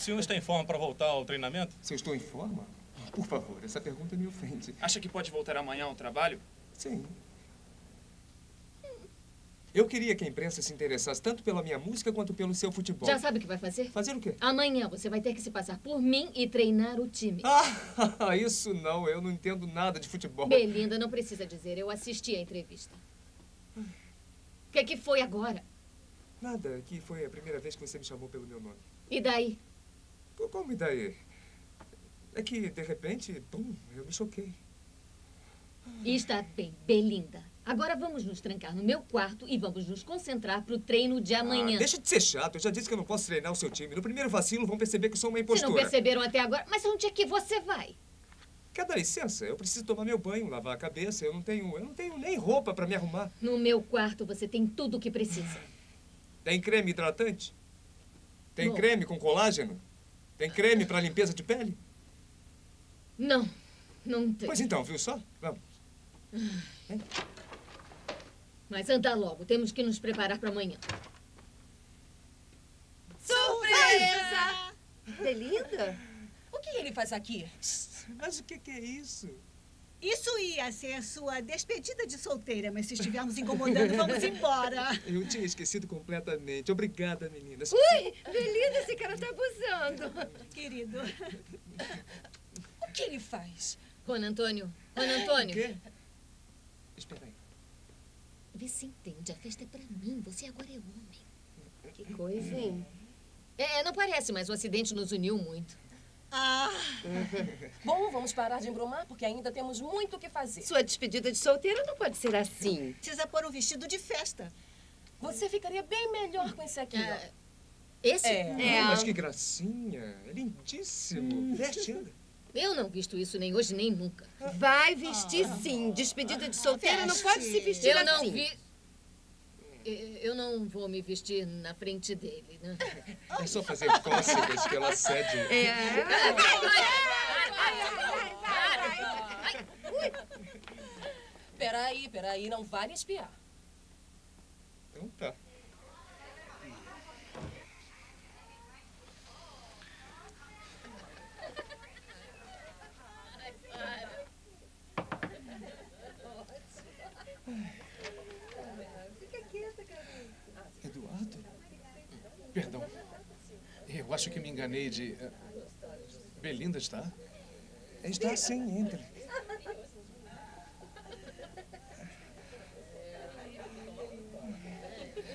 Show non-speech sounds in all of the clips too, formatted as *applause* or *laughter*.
O senhor está em forma para voltar ao treinamento? Se eu estou em forma? Por favor, essa pergunta me ofende. Acha que pode voltar amanhã ao trabalho? Sim. Eu queria que a imprensa se interessasse tanto pela minha música quanto pelo seu futebol. Já sabe o que vai fazer? Fazer o quê? Amanhã você vai ter que se passar por mim e treinar o time. Ah, *laughs* isso não. Eu não entendo nada de futebol. Belinda, não precisa dizer. Eu assisti a entrevista. O que, que foi agora? Nada, que foi a primeira vez que você me chamou pelo meu nome. E daí? Como daí? É que, de repente, pum, eu me choquei. Está bem, Belinda. Agora vamos nos trancar no meu quarto e vamos nos concentrar para o treino de amanhã. Ah, deixa de ser chato. Eu já disse que eu não posso treinar o seu time. No primeiro vacilo vão perceber que eu sou uma Se impostora. não perceberam até agora, mas onde é que você vai? Quer dar licença? Eu preciso tomar meu banho, lavar a cabeça. Eu não tenho, eu não tenho nem roupa para me arrumar. No meu quarto você tem tudo o que precisa. Tem creme hidratante? Tem Bom. creme com colágeno? Tem creme para limpeza de pele? Não, não tem. Pois então, viu só? Vamos. Mas anda logo, temos que nos preparar para amanhã. Surpresa! Belinda? O que ele faz aqui? Mas o que, que é isso? Isso ia ser sua despedida de solteira, mas se estivermos incomodando, vamos embora. Eu tinha esquecido completamente. Obrigada, meninas. Ui, Belinda, Querido. *laughs* O que ele faz? Juan Antônio, Juan Antônio. O quê? Espera aí. Vê se entende, a festa é para mim, você agora é homem. Que coisa, hein? É, não parece, mas o acidente nos uniu muito. Ah, *laughs* Bom, vamos parar de embromar, porque ainda temos muito o que fazer. Sua despedida de solteira não pode ser assim. precisa pôr um vestido de festa. Você ficaria bem melhor com esse aqui, ó. Ah, esse? É. Ah, mas que gracinha. É lindíssimo. Veste, anda. Eu não visto isso nem hoje, nem nunca. Vai vestir sim. Despedida de solteira não pode se vestir Eu não assim. vi... Eh, Eu não vou me vestir na frente dele, né? *laughs* É só fazer cócegas pelo assédio. É. Peraí, peraí, não vale espiar. Então tá. Eduardo? Perdão. Eu acho que me enganei de. eh, Belinda está? Está sim, entre.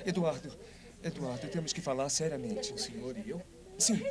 Eduardo, Eduardo, temos que falar seriamente. O senhor e eu? Sim,